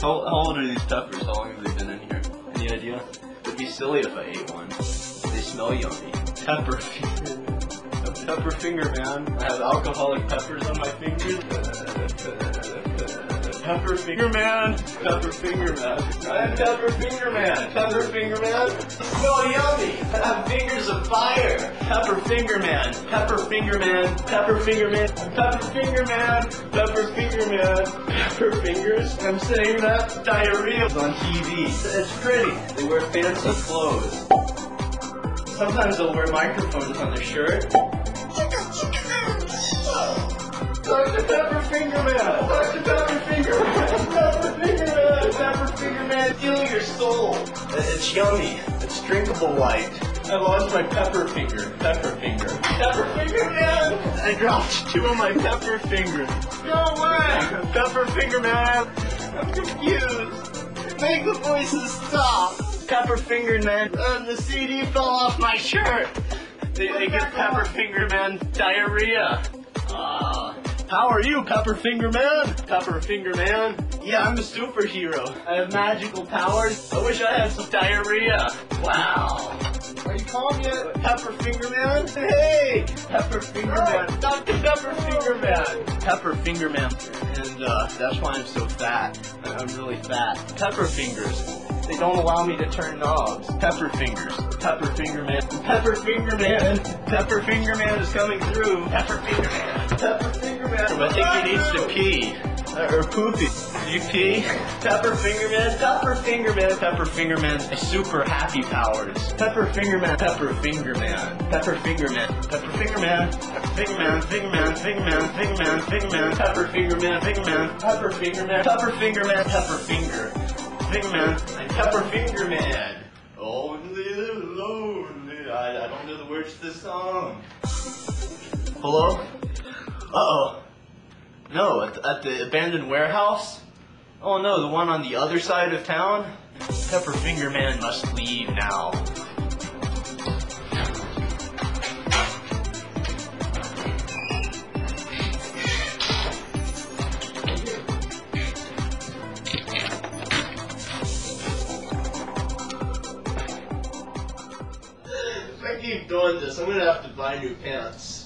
How, how old are these peppers? How long have they been in here? Any idea? It'd be silly if I ate one. They smell yummy. Pepper finger. A pepper finger, man. I have alcoholic peppers on my fingers. Pepper finger man. Pepper finger man. I'm pepper finger man. Pepper finger man. Smell yummy. I have fingers of fire. Pepper finger man. Pepper finger man. Pepper finger man. Pepper finger man. Pepper finger man. Pepper fingers. I'm saying that. Diarrhea on TV. It's pretty. They wear fancy clothes. Sometimes they'll wear microphones on their shirt. Dr. Pepper Finger Man! Dr. Pepper Finger Man! Pepper Finger Man! Pepper Finger Man, feel your soul! It's yummy. It's drinkable light. I lost my pepper finger. Pepper finger. Pepper finger man! I dropped two of my pepper fingers. No way! Pepper finger man! I'm confused. Make the voices stop! Pepper finger man! And the CD fell off my shirt! They, they get pepper finger man diarrhea. Ah. How are you, Pepper Finger Man? Pepper Finger Man? Yeah, I'm a superhero. I have magical powers. I wish I had some diarrhea. Wow. Are you calm yet? Pepper Finger Man? Hey! Pepper Finger Man. Dr. Pepper Finger Man. Pepper Finger Man. And uh, that's why I'm so fat. I'm really fat. Pepper Fingers. They don't allow me to turn knobs. Pepper Fingers. Pepper Finger Man. Pepper Finger Man. Pepper Finger Man is coming through. Pepper Finger Man. Pepper Finger Man. I think he needs to pee. Uh, or poopy. You pee? Pepper Finger Man. Pepper Finger Man. Pepper Finger Man. Super happy powers. Pepper Finger Man. Pepper Finger Man. Pepper Finger Man. Pepper Finger Man. Pepper Finger Man. Finger Man. Finger Man. Finger Man. Finger Man. Pepper Finger Man. Finger Man. Pepper Finger Man. Pepper Finger Man. Pepper Finger. Finger Man. And Pepper Finger Man. Only lonely. I, I don't know the words to this song. Hello? Uh-oh. No, at, at the abandoned warehouse? Oh no, the one on the other side of town? Pepper Finger Man must leave now. I keep doing this, I'm gonna have to buy new pants.